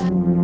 Podcast.